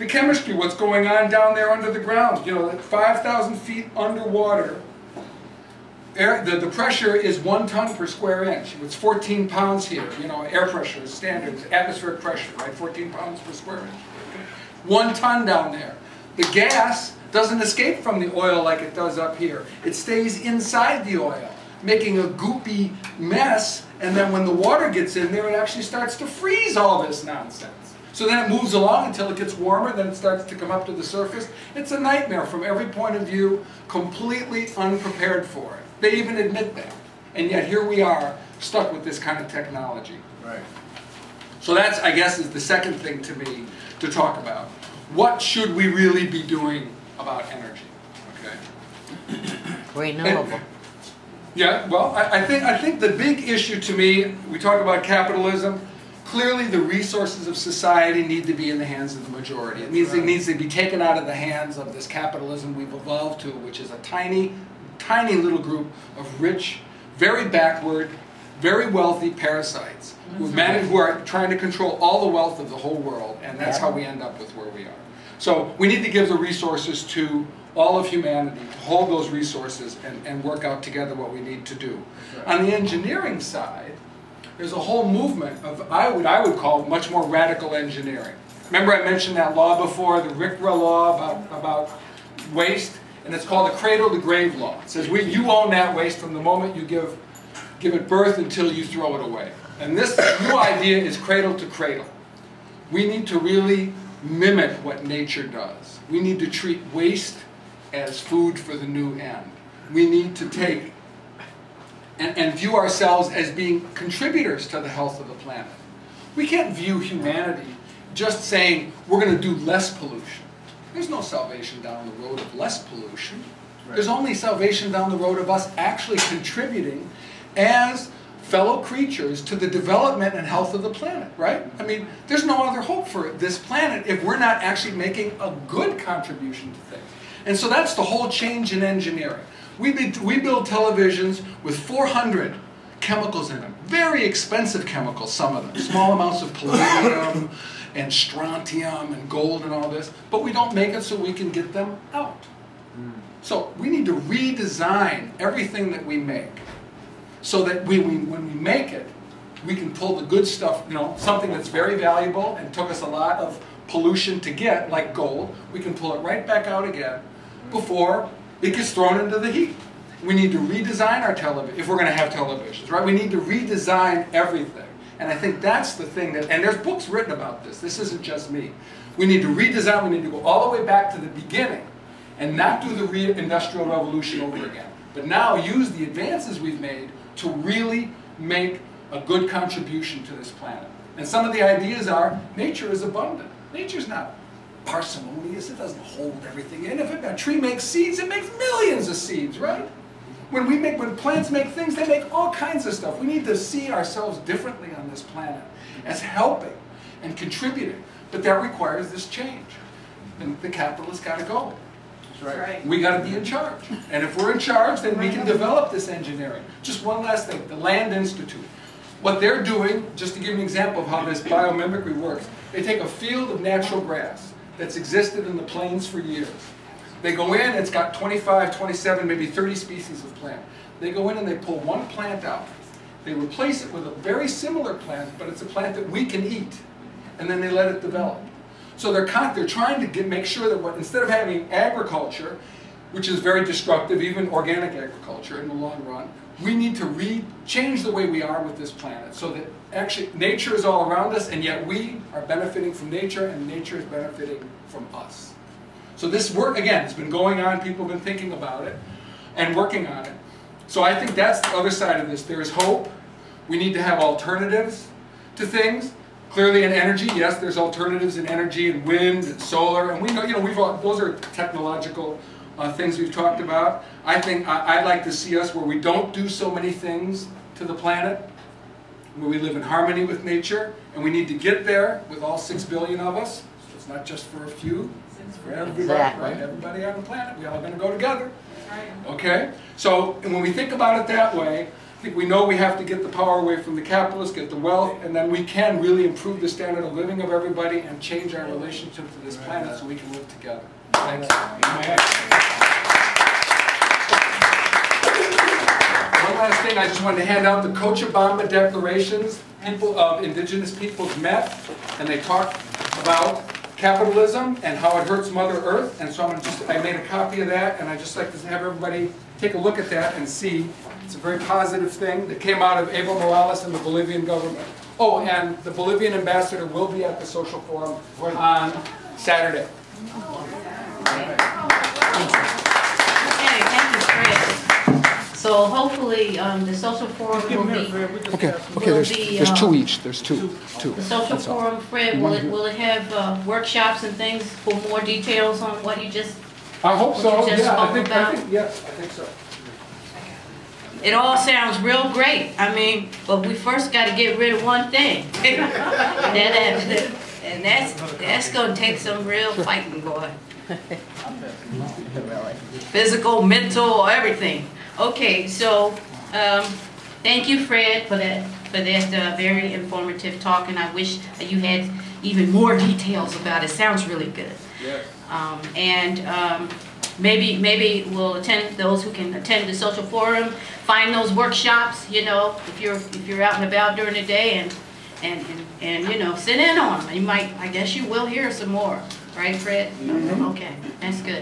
the chemistry, what's going on down there under the ground. You know, 5,000 feet underwater, air, the, the pressure is one ton per square inch. It's 14 pounds here. You know, air pressure is standard, atmospheric pressure, right? 14 pounds per square inch. One ton down there. The gas doesn't escape from the oil like it does up here. It stays inside the oil, making a goopy mess, and then when the water gets in there, it actually starts to freeze all this nonsense. So then it moves along until it gets warmer, then it starts to come up to the surface. It's a nightmare from every point of view, completely unprepared for it. They even admit that. And yet here we are, stuck with this kind of technology. Right. So that's, I guess, is the second thing to me to talk about. What should we really be doing about energy? Okay. Renewable. And, yeah, well, I, I, think I think the big issue to me, we talk about capitalism. Clearly, the resources of society need to be in the hands of the majority. It means right. it needs to be taken out of the hands of this capitalism we've evolved to, which is a tiny, tiny little group of rich, very backward, very wealthy parasites who, mm-hmm. manage, who are trying to control all the wealth of the whole world, and that's how we end up with where we are. So we need to give the resources to all of humanity to hold those resources and, and work out together what we need to do. Right. On the engineering side, there's a whole movement of I would I would call much more radical engineering. Remember I mentioned that law before, the RCRA law about, about waste, and it's called the cradle to grave law. It says we, you own that waste from the moment you give, give it birth until you throw it away. And this new idea is cradle to cradle. We need to really mimic what nature does. We need to treat waste as food for the new end. We need to take and, and view ourselves as being contributors to the health of the planet. We can't view humanity just saying we're going to do less pollution. There's no salvation down the road of less pollution. Right. There's only salvation down the road of us actually contributing as fellow creatures to the development and health of the planet, right? I mean, there's no other hope for this planet if we're not actually making a good contribution to things. And so that's the whole change in engineering. We, be, we build televisions with 400 chemicals in them. Very expensive chemicals, some of them. Small amounts of palladium and strontium and gold and all this. But we don't make it so we can get them out. Hmm. So we need to redesign everything that we make so that we, we, when we make it, we can pull the good stuff, you know, something that's very valuable and took us a lot of pollution to get, like gold, we can pull it right back out again before it gets thrown into the heat. We need to redesign our television, if we're going to have televisions, right? We need to redesign everything. And I think that's the thing that, and there's books written about this. This isn't just me. We need to redesign, we need to go all the way back to the beginning and not do the re industrial revolution over again. But now use the advances we've made to really make a good contribution to this planet. And some of the ideas are nature is abundant. Nature's not parsimonious. It doesn't hold everything in. If a tree makes seeds, it makes millions of seeds, right? When we make, when plants make things, they make all kinds of stuff. We need to see ourselves differently on this planet as helping and contributing. But that requires this change. And the capitalists got to go. Right. right. We got to be in charge. And if we're in charge, then we can develop this engineering. Just one last thing, the Land Institute. What they're doing, just to give an example of how this biomimicry works, they take a field of natural grass that's existed in the plains for years. They go in, it's got 25, 27, maybe 30 species of plant. They go in and they pull one plant out. They replace it with a very similar plant, but it's a plant that we can eat. And then they let it develop. So they're, they're trying to get, make sure that what, instead of having agriculture, which is very destructive, even organic agriculture in the long run, we need to re change the way we are with this planet so that actually nature is all around us and yet we are benefiting from nature and nature is benefiting from us. So this work, again, has been going on, people have been thinking about it and working on it. So I think that's the other side of this. There is hope. We need to have alternatives to things. Clearly in energy, yes, there's alternatives in energy and wind and solar, and we know, you know, we've all, those are technological uh, things we've talked about. I think I, I'd like to see us where we don't do so many things to the planet, where we live in harmony with nature, and we need to get there with all six billion of us. So it's not just for a few, it's for everybody, exactly. right? Everybody on the planet. We all going to go together. Okay? So when we think about it that way, I think we know we have to get the power away from the capitalists, get the wealth, and then we can really improve the standard of living of everybody and change our relationship to this planet so we can live together. One last thing, I just wanted to hand out the Cochabamba declarations. People of indigenous peoples met and they talked about capitalism and how it hurts Mother Earth. And so I'm just, I made a copy of that and I'd just like to have everybody take a look at that and see. It's a very positive thing that came out of Evo Morales and the Bolivian government. Oh, and the Bolivian ambassador will be at the social forum on Saturday. Okay, thank you, Fred. So hopefully, um, the social forum will be, Okay, okay, there's- there's two each, there's two, two. the social forum, Fred, will it, will it have uh, workshops and things for more details on what you just, I hope so, just yeah, I spoke think, I about? think, yes, I think so. it all sounds real great. I mean, but we first gotta get rid of one thing. And that- that- and that's, that's gonna take some real fighting, boy. Physical, mental, everything. Okay, so, um, thank you, Fred, for that, for that, uh, very informative talk, and I wish you had even more details about it. Sounds really good. Yes. Um, and, um, maybe, maybe we'll attend, those who can attend the social forum, find those workshops, you know, if you're, if you're out and about during the day and, and, and, and, you know, sit in on them. You might, I guess you will hear some more, right, Fred? Mm-hmm. Okay, that's good.